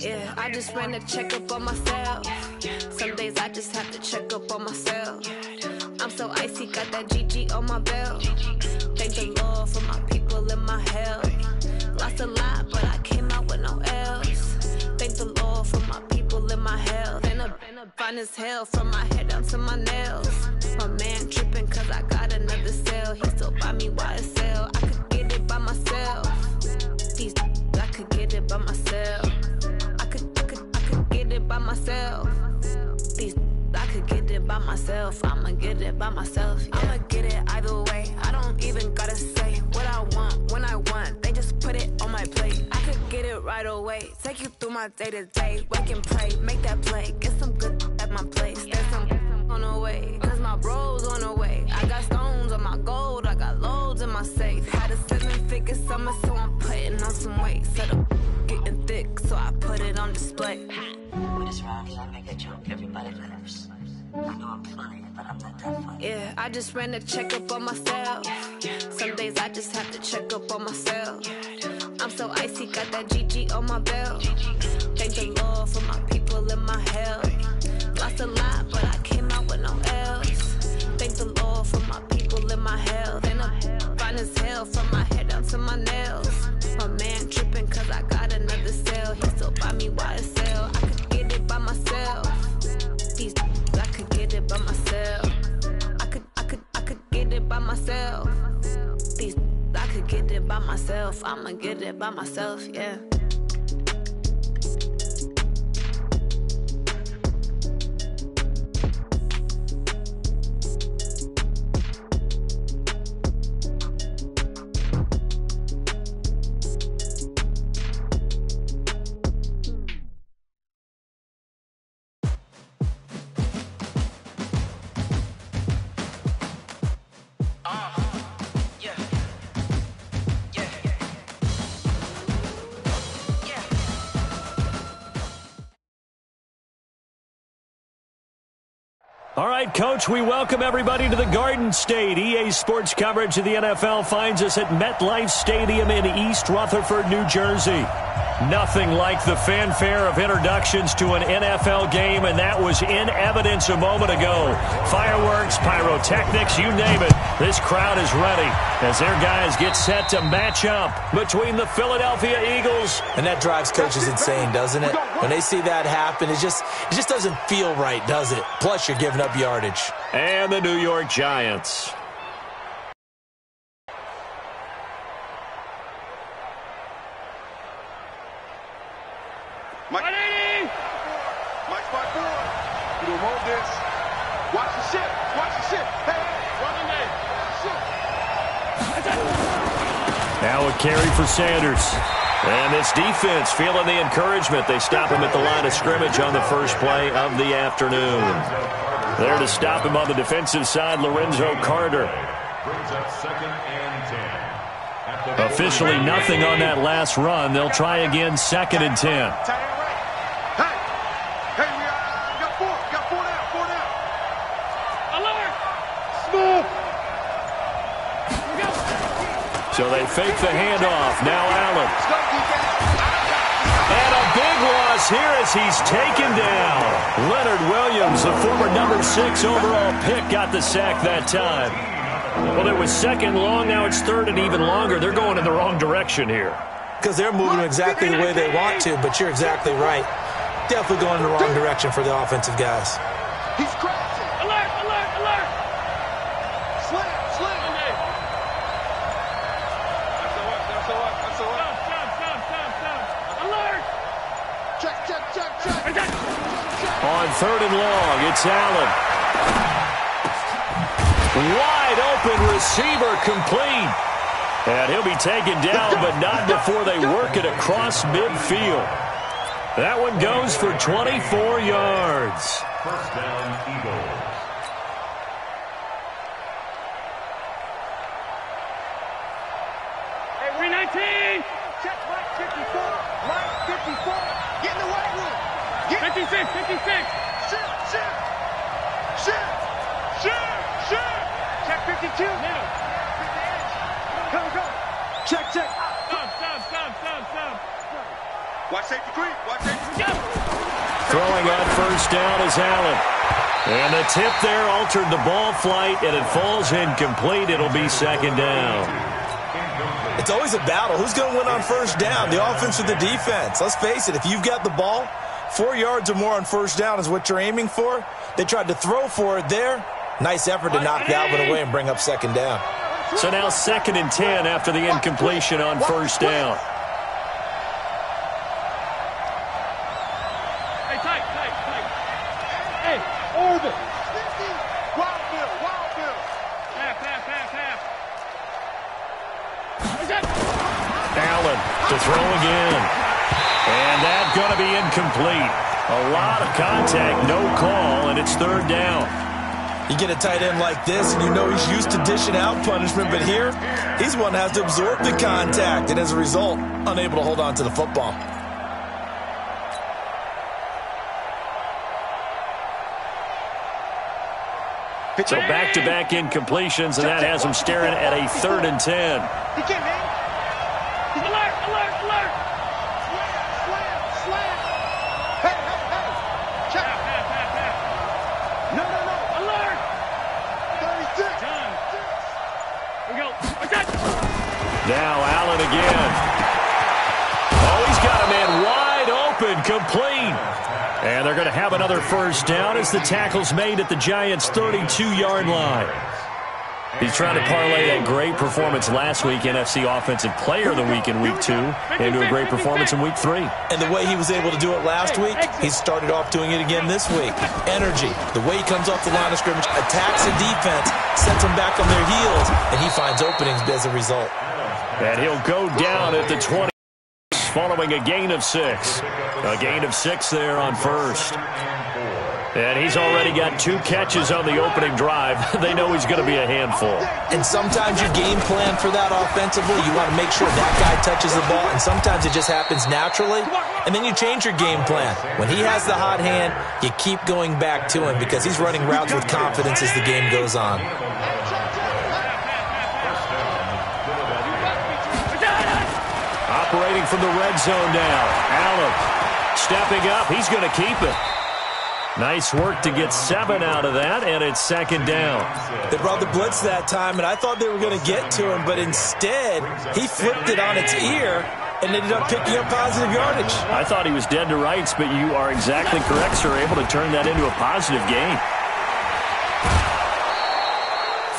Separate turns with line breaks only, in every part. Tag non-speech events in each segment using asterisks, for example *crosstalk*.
Yeah, I just ran a checkup on myself. Some days I just have to check up on myself. I'm so icy, got that GG on my belt. Thank the Lord for my people and my health. Lost a lot, but I came out with no else. Thank the Lord for my people and my health. And a fine as hell from my head down to my nails. My man tripping cause I got another cell. He still buy me YSL. I could get it by myself. These I could get it by myself. It by myself. These I could get it by myself. I'ma get it by myself. Yeah. I'ma get it either way. I don't even gotta say what I want when I want. They just put it on my plate. I could get it right away. Take you through my day to day. Wake and pray, make that play. Get some good at my place. There's some good on the way. Cause my bros on the way. I got stones on my gold. I got loads in my safe. Had a seven figure summer, thick, so I put it on display.
We just cause I make a joke, everybody laughs. I know I'm funny, but I'm not that funny.
Yeah, I just ran a checkup on myself. Some days I just have to check up on myself. I'm so icy, got that GG on my belt. Thank the Lord for my people and my health. Lost a lot, but I came out with no else. Thank the Lord for my people and my health. And I'm fine as hell from my head down to my nails. Buy me YSL. I could get it by myself. These I could get it by myself. I could, I could, I could get it by myself. These I could get it by myself. I'ma get it by myself, yeah.
All right, Coach, we welcome everybody to the Garden State. EA Sports coverage of the NFL finds us at MetLife Stadium in East Rutherford, New Jersey. Nothing like the fanfare of introductions to an NFL game, and that was in evidence a moment ago. Fireworks, pyrotechnics, you name it. This crowd is ready as their guys get set to match up between the Philadelphia Eagles.
And that drives coaches insane, doesn't it? When they see that happen, it just it just doesn't feel right, does it? Plus, you're giving up yardage.
And the New York Giants.
Mike. Mike spot four. You don't hold this. Watch the ship. Hey.
Now a carry for Sanders. And this defense feeling the encouragement. They stop him at the line of scrimmage on the first play of the afternoon. There to stop him on the defensive side, Lorenzo Carter. Officially nothing on that last run. They'll try again second and 10.
Hey, hey, we uh, got four. Got four down. Four down. Alert. Smooth.
So they fake the handoff. Now Allen. And a big loss here as he's taken down. Leonard Williams, the former number six overall pick, got the sack that time. Well, it was second long. Now it's third and even longer. They're going in the wrong direction here.
Because they're moving exactly the way they want to, but you're exactly right. Definitely going in the wrong direction for the offensive guys.
He's crashing. Alert, alert, alert. Slam, slam. That's the what, that's the what, that's the what. Stop, stop, stop, stop, stop. Alert. Check, check, check, check.
On third and long, it's Allen. Wide open receiver complete. And he'll be taken down, but not before they work it across midfield. That one goes for 24 yards.
First down, Eagles.
Hey, we 19. Check Mike 54. Mike 54. Get in the weight room. Get 56, 56. Shift, shift. Shift, shift, shift. Check 52. Middle. Come, come. Check, check. Stop, stop, stop, stop, stop. Watch safety creep. Watch safety creep.
Throwing on first down is Allen. And the tip there altered the ball flight, and it falls incomplete. It'll be second down.
It's always a battle. Who's going to win on first down, the offense or the defense? Let's face it, if you've got the ball, four yards or more on first down is what you're aiming for. They tried to throw for it there. Nice effort to knock Galvin away and bring up second down.
So now second and 10 after the incompletion on first down.
Hey, tight, tight, tight. Hey, orbit. Wild bill, wild bill. Half, half, half, half.
Allen to throw again. And that's going to be incomplete. A lot of contact, no call, and it's third down.
You get a tight end like this, and you know he's used to dishing out punishment, but here, he's one that has to absorb the contact, and as a result, unable to hold on to the football.
So back-to-back incompletions, and that has him staring at a third and 10.
He can't hang. He's alert, alert, alert. Slam, slam, slam. Hey, hey, hey. Check. Half, half, half, half. No, no, no. Alert. 36. Done. Here we go. What's that?
Now Allen again. Oh, he's got a man wide open, complete. And they're going to have another first down as the tackle's made at the Giants' 32-yard line. He's trying to parlay that great performance last week, NFC Offensive Player of the Week in Week 2, into a great performance in Week 3.
And the way he was able to do it last week, he started off doing it again this week. Energy, the way he comes off the line of scrimmage, attacks the defense, sets them back on their heels, and he finds openings as a result.
And he'll go down at the 20 following a gain of six. A gain of six there on first. And he's already got two catches on the opening drive. *laughs* they know he's going to be a handful.
And sometimes you game plan for that offensively. You want to make sure that guy touches the ball, and sometimes it just happens naturally. And then you change your game plan. When he has the hot hand, you keep going back to him because he's running routes with confidence as the game goes on.
Operating from the red zone now. Allen stepping up. He's going to keep it. Nice work to get seven out of that, and it's second down.
They brought the blitz that time, and I thought they were going to get to him, but instead, he flipped it on its ear and ended up picking up positive yardage.
I thought he was dead to rights, but you are exactly correct, sir. Able to turn that into a positive gain.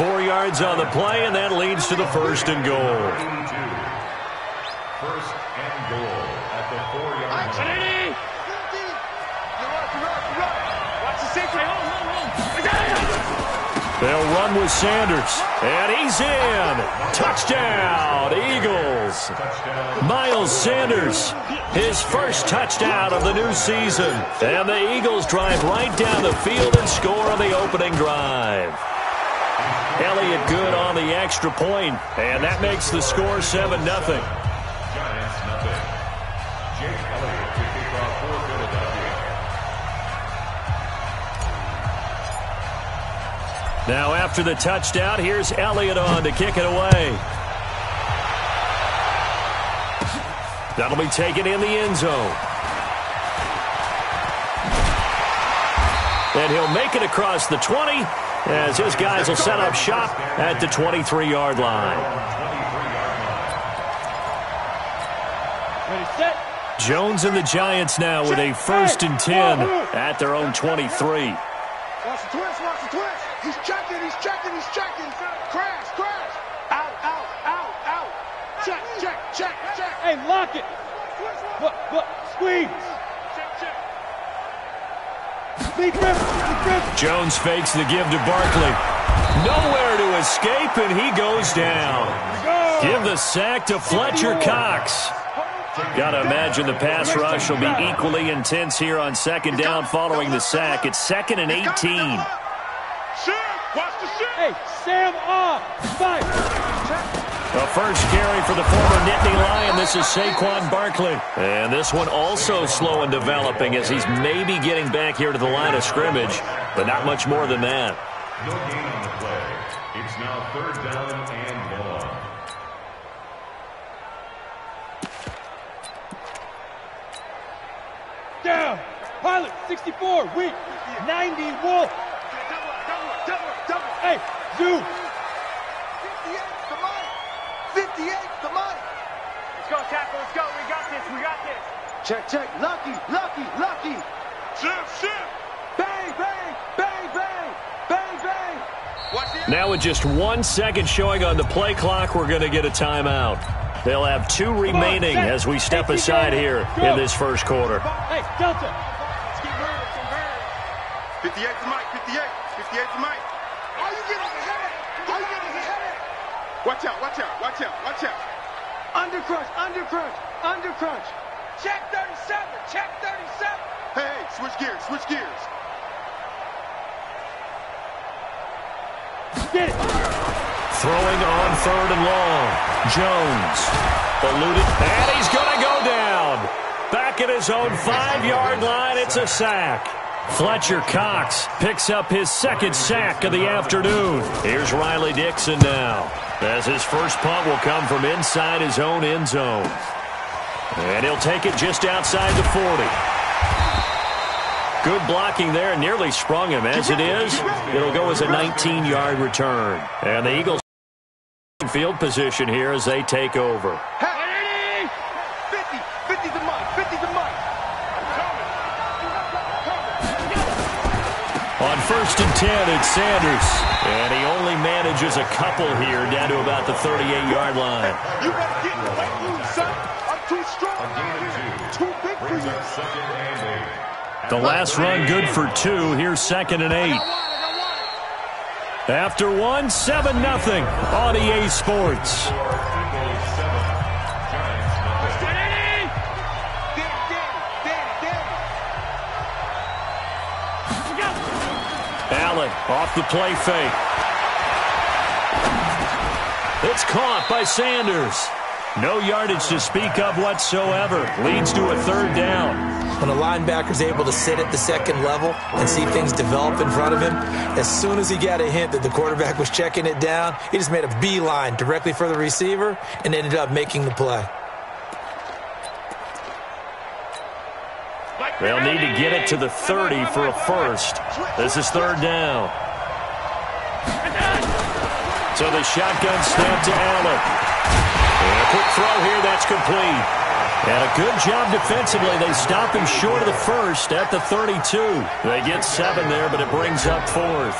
Four yards on the play, and that leads to the first and goal.
First and goal at the four-yard line.
Ready? Watch the safety. Hold, hold, hold.
They'll run with Sanders, and he's in. Touchdown, Eagles. Miles Sanders, his first touchdown of the new season. And the Eagles drive right down the field and score on the opening drive. Elliott good on the extra point, and that makes the score 7-0. Now after the touchdown, here's Elliott on to kick it away. That'll be taken in the end zone. And he'll make it across the 20 as his guys will set up shop at the 23-yard line. Jones and the Giants now with a first and 10 at their own 23.
Watch the twist, watch the twist. He's checking, he's checking, he's checking. Crash, crash. Out, out, out, out. Check, check, check, check. Hey, lock it. Look, look, squeeze. Check, check. Speed grip, speed grip.
Jones fakes the give to Barkley. Nowhere to escape, and he goes down. Give the sack to Fletcher Cox. Got to imagine the pass rush will be equally intense here on second down following the sack. It's second and 18.
Shit, watch the shit. Hey, Sam off. Five.
The first carry for the former Nittany Lion. This is Saquon Barkley. And this one also slow in developing as he's maybe getting back here to the line of scrimmage, but not much more than that.
No gain on the play. It's now third down and long.
down. Pilot, 64, weak. 90, wolf. Hey, Zoo.
58, come on. 58, come on.
Let's go, tackle. Let's go. We got this. We got this.
Check, check. Lucky, lucky, lucky.
Shift, shift.
Bang, bang, bang, bang, bang, bang.
Watch
Now with just one second showing on the play clock, we're going to get a timeout. They'll have two remaining as we step aside here in this first quarter.
Hey, Delta. Let's keep moving. Let's move.
58 to Mike, 58, 58 to Mike.
Are you getting ahead? Are you getting ahead?
Watch out, watch out, watch out, watch out.
Under crunch, under crunch, under crunch.
Check 37. Check 37.
Hey, hey, switch gears, switch gears.
Get it.
Throwing on third and long. Jones eluded, and he's going to go down. Back at his own five-yard line, it's a sack. Fletcher Cox picks up his second sack of the afternoon. Here's Riley Dixon now. As his first punt will come from inside his own end zone. And he'll take it just outside the 40. Good blocking there, nearly sprung him. As it is, it'll go as a 19-yard return. And the Eagles field position here as they take over.
Hey, 50, 50 to Mike, 50 to Mike.
On first and 10, it's Sanders. And he only manages a couple here down to about the 38-yard line.
You better get away from son. I'm too strong. Too big for you.
up second and eight.
The last run good for two. Here's second and eight. After one, 7 nothing on EA Sports. Allen off the play fake. It's caught by Sanders. No yardage to speak of whatsoever. Leads to a third down.
When a linebacker's able to sit at the second level and see things develop in front of him, as soon as he got a hint that the quarterback was checking it down, he just made a beeline directly for the receiver and ended up making the play.
They'll need to get it to the 30 for a first. This is third down. So the shotgun snap to Allen. And a quick throw here, that's complete. And a good job defensively. They stop him short of the first at the 32. They get seven there, but it brings up fourth.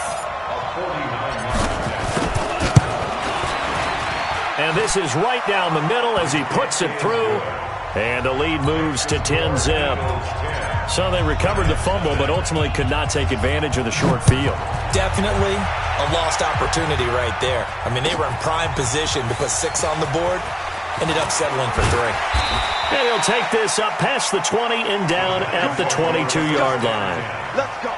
And this is right down the middle as he puts it through. And the lead moves to 10 zip. So they recovered the fumble, but ultimately could not take advantage of the short field.
Definitely a lost opportunity right there. I mean, they were in prime position to put six on the board, ended up settling for three.
And he'll take this up past the 20 and down at the 22-yard line.
Let's go.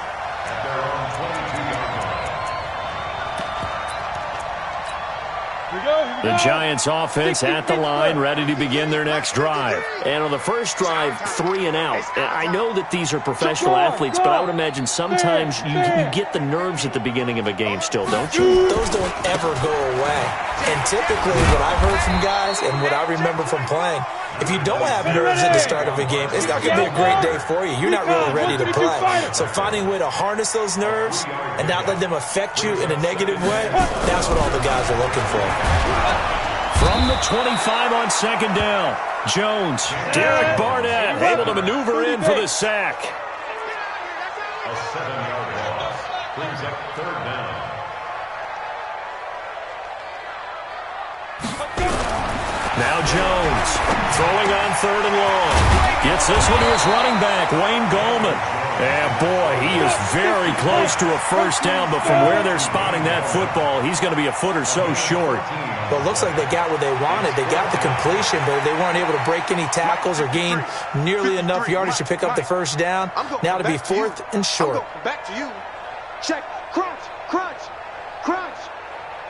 The Giants offense at the line, ready to begin their next drive. And on the first drive, three and out. I know that these are professional athletes, but I would imagine sometimes you, you get the nerves at the beginning of a game still, don't you?
Those don't ever go away. And typically, what I've heard from guys and what I remember from playing, if you don't have nerves at the start of a game, it's not going to be a great day for you. You're not really ready to play. So finding a way to harness those nerves and not let them affect you in a negative way, that's what all the guys are looking for.
From the 25 on second down, Jones, Derek Barnett able to maneuver in for the sack.
A seven-yard loss. Brings up third down.
Now Jones throwing on third and long. Gets this one to his running back, Wayne Gallman. And boy, he is very close to a first down, but from where they're spotting that football, he's going to be a foot or so short.
Well, it looks like they got what they wanted. They got the completion, but they weren't able to break any tackles or gain nearly enough yardage to pick up the first down. Now to be
back to you.
fourth and short.
Back to you. Check. Crunch, crunch, crunch.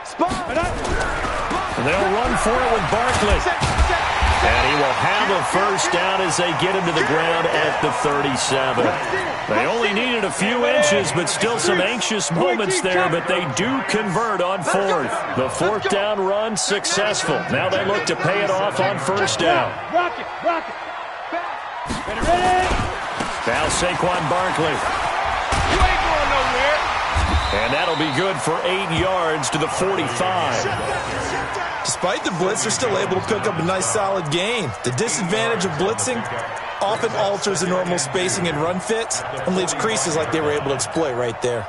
Spot.
And they'll run for it with Barkley. And he will have a first down as they get him to the ground at the 37. They only needed a few inches, but still some anxious moments there, but they do convert on fourth. The fourth down run successful. Now they look to pay it off on first down.
Rock it, rock it. Ready, ready.
Now Saquon Barkley.
You ain't going nowhere.
And that'll be good for eight yards to the 45.
Despite the blitz, they're still able to pick up a nice solid gain. The disadvantage of blitzing often alters the normal spacing and run fits and leaves creases like they were able to exploit right there.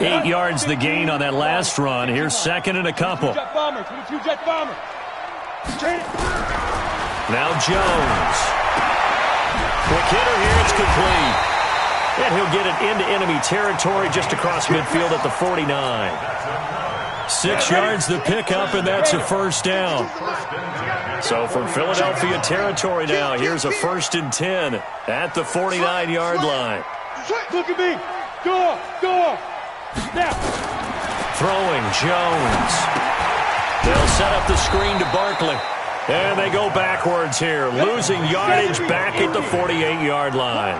Eight yards the gain on that last run. Here's second and a couple.
Jet bombers with a two jet bomber.
Now Jones. Quick hitter here. It's complete. And he'll get it into enemy territory just across midfield at the 49. Six yards the pickup, and that's a first down. So from Philadelphia territory now, here's a first and 10 at the 49-yard line.
Look at me. Go, go. Now.
Throwing Jones. They'll set up the screen to Barkley. And they go backwards here, losing yardage back at the 48-yard line.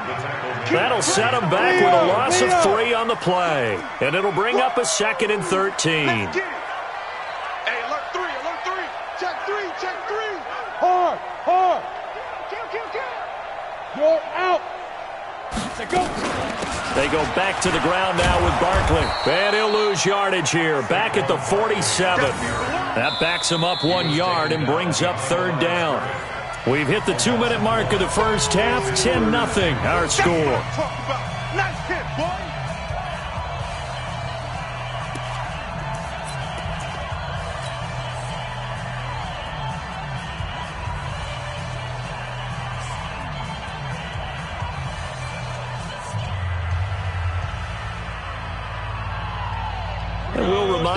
That'll set them back with a loss of three on the play. And it'll bring up a second and 13.
Hey, alert three, alert three. Check three, check three.
Hard, hard. Kill, kill, kill. You're out. Go.
They go back to the ground now with Barkley. And he'll lose yardage here, back at the 47. That backs him up one yard and brings up third down. We've hit the two-minute mark of the first half, 10-0 our score.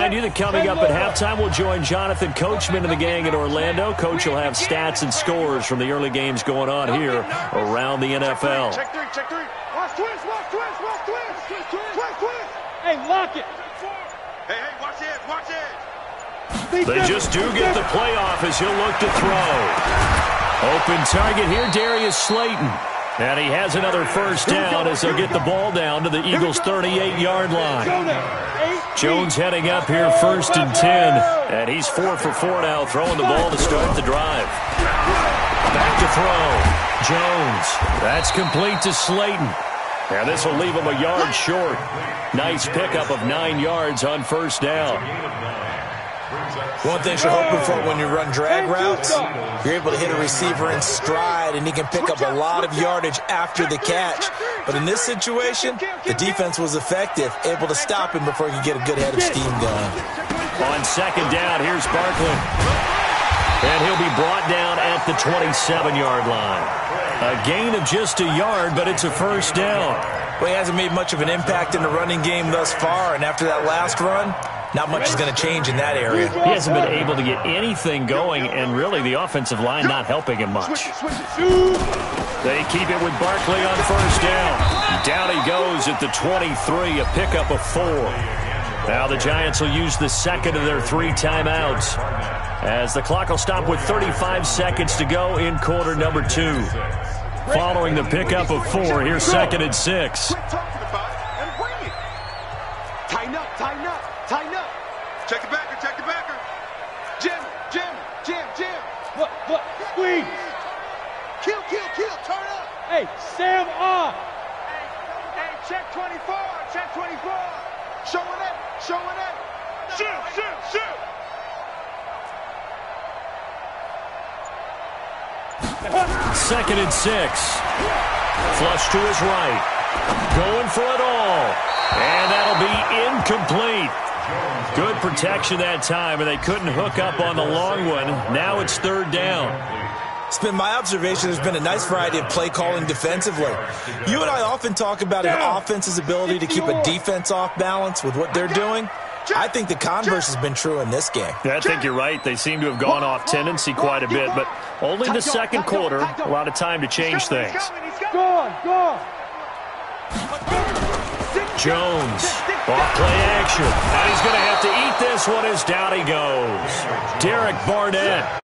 Remind you that coming up at halftime, we'll join Jonathan Coachman and the gang in Orlando. Coach will have stats and scores from the early games going on here around the NFL.
Check three, check three.
Watch twist, watch twist, watch twist. Twist, twist, twist. Hey, lock it.
Hey, hey, watch edge, watch edge.
They just do get the playoff as he'll look to throw. Open target here, Darius Slayton. And he has another first down as they'll get the ball down to the Eagles' 38-yard line. Jones heading up here first and 10. And he's four for four now, throwing the ball to start the drive. Back to throw. Jones. That's complete to Slayton. And this will leave him a yard short. Nice pickup of nine yards on first down.
One thing you're hoping for when you run drag routes, you're able to hit a receiver in stride and he can pick up a lot of yardage after the catch. But in this situation, the defense was effective, able to stop him before he could get a good head of steam going.
On second down, here's Barkley. And he'll be brought down at the 27-yard line. A gain of just a yard, but it's a first down.
Well, he hasn't made much of an impact in the running game thus far, and after that last run, not much is going to change in that area.
He hasn't been able to get anything going, and really the offensive line not helping him much.
Switch it, switch it. Shoot.
They keep it with Barkley on first down. Down he goes at the 23, a pickup of four. Now the Giants will use the second of their three timeouts as the clock will stop with 35 seconds to go in quarter number two. Following the pickup of four, here's second and six.
Squeeze.
Kill, kill, kill. Turn up.
Hey, Sam ah. off.
Hey, check 24, check 24. Showing it, showing it. Shoot, shoot, shoot.
Second and six. Flush to his right. Going for it all. And that'll be incomplete. Good protection that time, and they couldn't hook up on the long one. Now it's third down.
It's been my observation there's been a nice variety of play calling defensively. You and I often talk about an offense's ability to keep a defense off balance with what they're doing. I think the converse has been true in this game.
Yeah, I think you're right. They seem to have gone off tendency quite a bit, but only the second quarter. A lot of time to change things.
Go on, go on.
Jones, off play action. And he's going to have to eat this one as down he goes. Derek Barnett